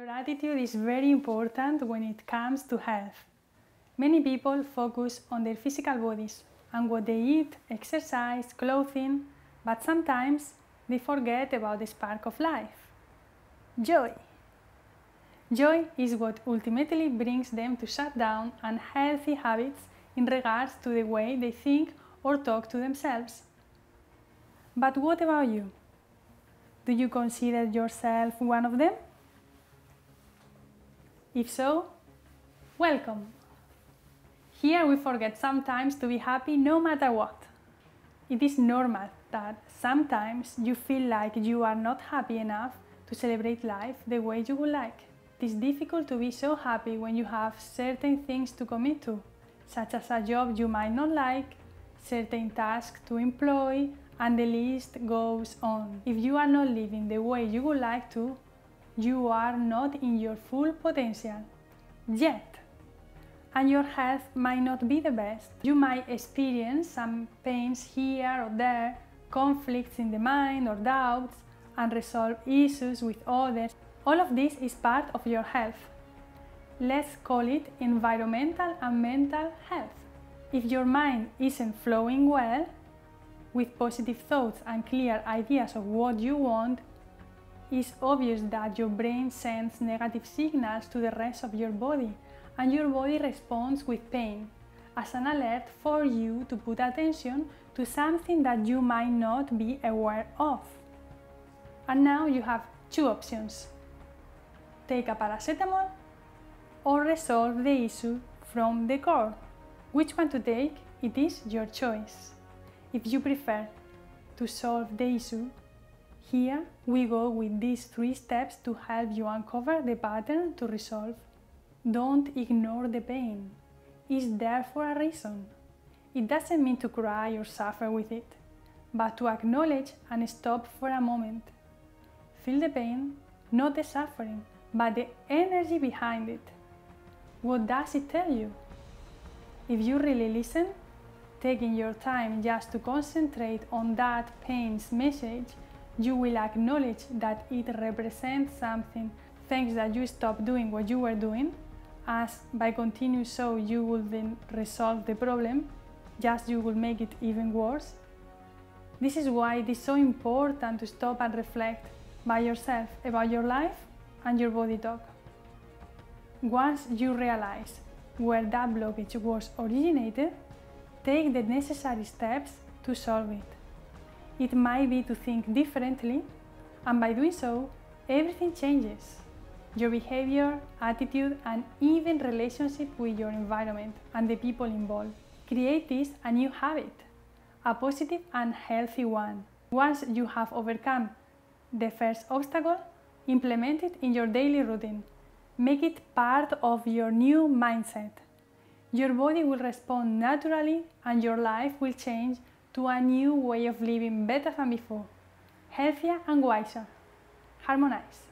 Your attitude is very important when it comes to health. Many people focus on their physical bodies and what they eat, exercise, clothing, but sometimes they forget about the spark of life joy. Joy is what ultimately brings them to shut down unhealthy habits in regards to the way they think or talk to themselves. But what about you? Do you consider yourself one of them? If so, welcome! Here we forget sometimes to be happy no matter what. It is normal that sometimes you feel like you are not happy enough to celebrate life the way you would like. It is difficult to be so happy when you have certain things to commit to, such as a job you might not like, certain tasks to employ, and the list goes on. If you are not living the way you would like to, you are not in your full potential yet. And your health might not be the best. You might experience some pains here or there, conflicts in the mind or doubts, unresolved issues with others. All of this is part of your health. Let's call it environmental and mental health. If your mind isn't flowing well, with positive thoughts and clear ideas of what you want, it's obvious that your brain sends negative signals to the rest of your body and your body responds with pain as an alert for you to put attention to something that you might not be aware of. And now you have two options. Take a paracetamol or resolve the issue from the core. Which one to take? It is your choice. If you prefer to solve the issue, here we go with these three steps to help you uncover the pattern to resolve. Don't ignore the pain. It's there for a reason. It doesn't mean to cry or suffer with it, but to acknowledge and stop for a moment. Feel the pain, not the suffering, but the energy behind it. What does it tell you? If you really listen, taking your time just to concentrate on that pain's message, you will acknowledge that it represents something. Thanks that you stop doing what you were doing as by continuing so you will then resolve the problem just you will make it even worse. This is why it is so important to stop and reflect by yourself about your life and your body talk. Once you realize where that blockage was originated take the necessary steps to solve it it might be to think differently, and by doing so, everything changes. Your behavior, attitude, and even relationship with your environment and the people involved. Create this a new habit, a positive and healthy one. Once you have overcome the first obstacle, implement it in your daily routine. Make it part of your new mindset. Your body will respond naturally and your life will change to a new way of living better than before, healthier and wiser. Harmonize.